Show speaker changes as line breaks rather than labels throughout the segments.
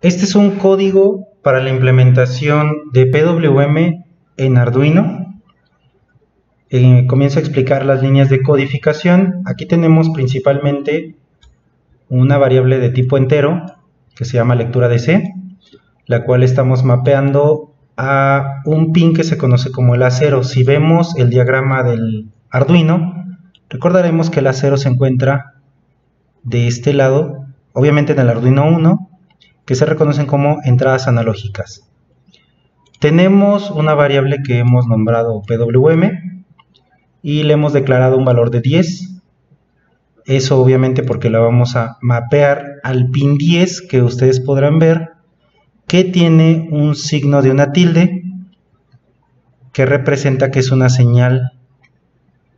Este es un código para la implementación de PWM en Arduino. Eh, comienzo a explicar las líneas de codificación. Aquí tenemos principalmente una variable de tipo entero que se llama lectura de C, la cual estamos mapeando a un pin que se conoce como el A0. Si vemos el diagrama del Arduino, recordaremos que el A0 se encuentra de este lado, obviamente en el Arduino 1, que se reconocen como entradas analógicas. Tenemos una variable que hemos nombrado PWM y le hemos declarado un valor de 10. Eso obviamente porque la vamos a mapear al pin 10 que ustedes podrán ver que tiene un signo de una tilde que representa que es una señal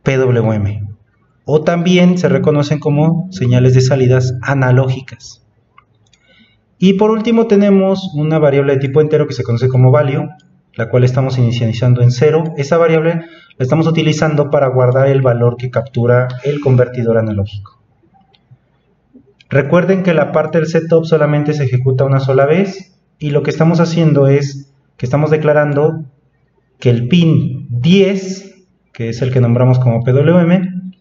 PWM o también se reconocen como señales de salidas analógicas. Y por último tenemos una variable de tipo entero que se conoce como value, la cual estamos inicializando en 0. Esa variable la estamos utilizando para guardar el valor que captura el convertidor analógico. Recuerden que la parte del setup solamente se ejecuta una sola vez y lo que estamos haciendo es que estamos declarando que el pin 10, que es el que nombramos como PWM,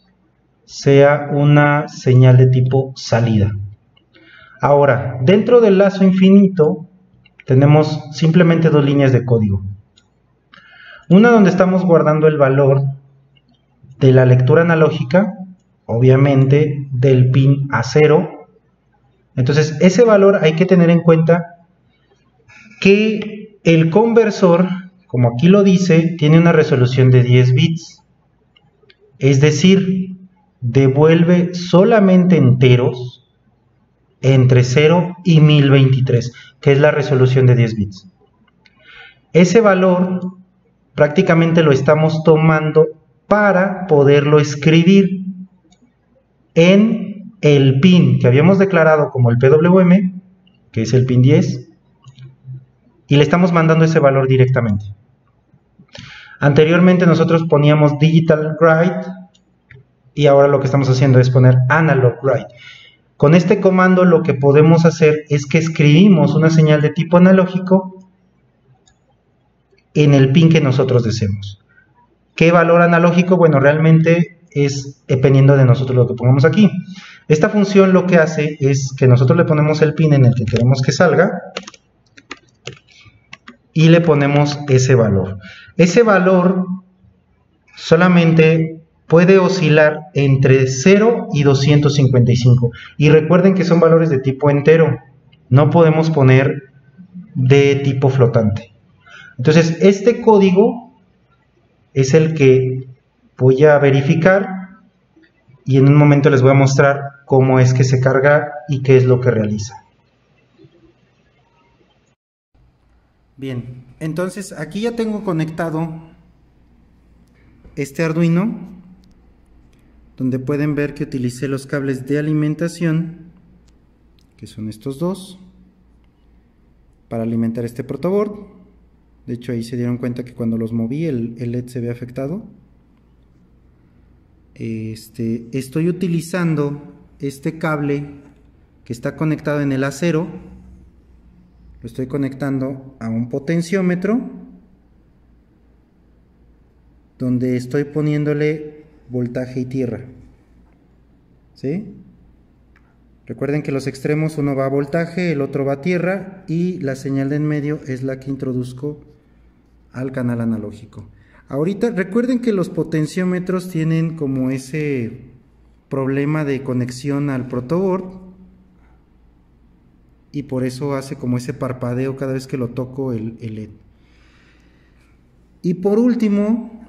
sea una señal de tipo salida. Ahora, dentro del lazo infinito tenemos simplemente dos líneas de código. Una donde estamos guardando el valor de la lectura analógica, obviamente del pin A0. Entonces, ese valor hay que tener en cuenta que el conversor, como aquí lo dice, tiene una resolución de 10 bits. Es decir, devuelve solamente enteros entre 0 y 1023, que es la resolución de 10 bits. Ese valor prácticamente lo estamos tomando para poderlo escribir en el pin que habíamos declarado como el PWM, que es el pin 10, y le estamos mandando ese valor directamente. Anteriormente nosotros poníamos digital write y ahora lo que estamos haciendo es poner analog write. Con este comando lo que podemos hacer es que escribimos una señal de tipo analógico en el pin que nosotros deseemos. ¿Qué valor analógico? Bueno, realmente es dependiendo de nosotros lo que pongamos aquí. Esta función lo que hace es que nosotros le ponemos el pin en el que queremos que salga y le ponemos ese valor. Ese valor solamente puede oscilar entre 0 y 255. Y recuerden que son valores de tipo entero. No podemos poner de tipo flotante. Entonces, este código es el que voy a verificar y en un momento les voy a mostrar cómo es que se carga y qué es lo que realiza. Bien, entonces aquí ya tengo conectado este Arduino donde pueden ver que utilicé los cables de alimentación, que son estos dos, para alimentar este protoboard. De hecho, ahí se dieron cuenta que cuando los moví el, LED se ve afectado. Este, estoy utilizando este cable que está conectado en el acero. Lo estoy conectando a un potenciómetro donde estoy poniéndole voltaje y tierra. ¿Sí? Recuerden que los extremos uno va a voltaje, el otro va a tierra y la señal de en medio es la que introduzco al canal analógico. Ahorita recuerden que los potenciómetros tienen como ese problema de conexión al protoboard y por eso hace como ese parpadeo cada vez que lo toco el, el LED. Y por último,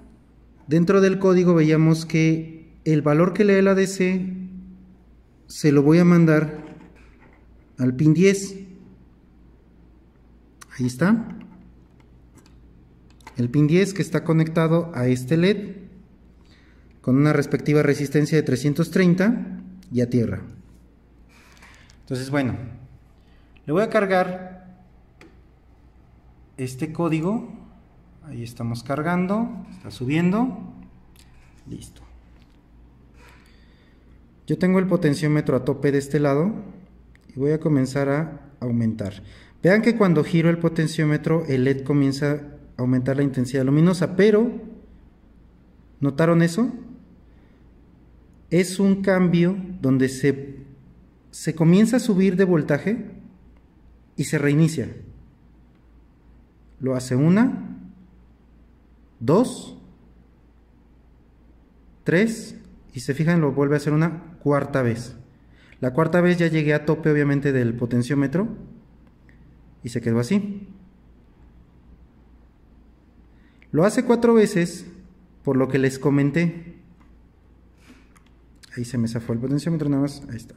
Dentro del código veíamos que el valor que lee el ADC se lo voy a mandar al pin 10. Ahí está. El pin 10 que está conectado a este LED con una respectiva resistencia de 330 y a tierra. Entonces, bueno, le voy a cargar este código Ahí estamos cargando, está subiendo. Listo. Yo tengo el potenciómetro a tope de este lado y voy a comenzar a aumentar. Vean que cuando giro el potenciómetro, el LED comienza a aumentar la intensidad luminosa, pero ¿notaron eso? Es un cambio donde se, se comienza a subir de voltaje y se reinicia. Lo hace una, dos, tres, y se fijan, lo vuelve a hacer una cuarta vez. La cuarta vez ya llegué a tope, obviamente, del potenciómetro y se quedó así. Lo hace cuatro veces, por lo que les comenté. Ahí se me zafó el potenciómetro, nada más. Ahí está.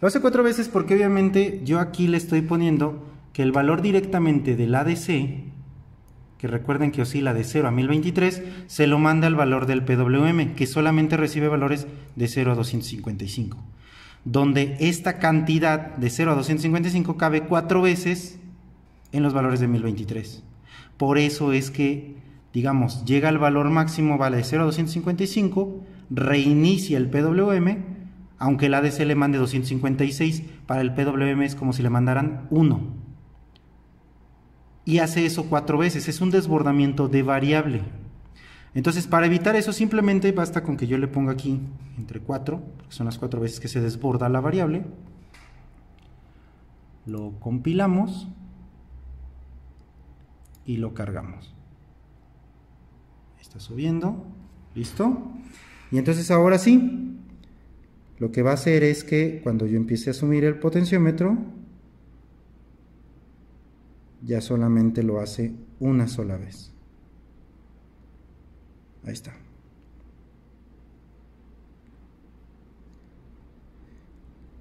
Lo hace cuatro veces porque obviamente yo aquí le estoy poniendo que el valor directamente del ADC que recuerden que oscila de 0 a 1023, se lo manda al valor del PWM, que solamente recibe valores de 0 a 255, donde esta cantidad de 0 a 255 cabe cuatro veces en los valores de 1023. Por eso es que, digamos, llega al valor máximo, vale de 0 a 255, reinicia el PWM, aunque el ADC le mande 256, para el PWM es como si le mandaran 1 y hace eso cuatro veces. Es un desbordamiento de variable. Entonces, para evitar eso, simplemente basta con que yo le ponga aquí entre 4, que son las cuatro veces que se desborda la variable. Lo compilamos y lo cargamos. Está subiendo. ¿Listo? Y entonces ahora sí, lo que va a hacer es que cuando yo empiece a asumir el potenciómetro, ya solamente lo hace una sola vez. Ahí está.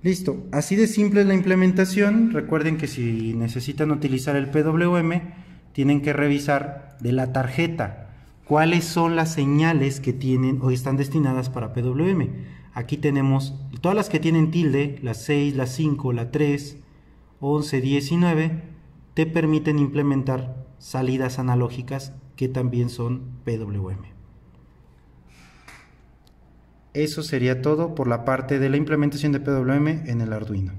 Listo, así de simple es la implementación. Recuerden que si necesitan utilizar el PWM, tienen que revisar de la tarjeta cuáles son las señales que tienen o están destinadas para PWM. Aquí tenemos todas las que tienen tilde, la 6, la 5, la 3, 11, 19 te permiten implementar salidas analógicas que también son PWM. Eso sería todo por la parte de la implementación de PWM en el Arduino.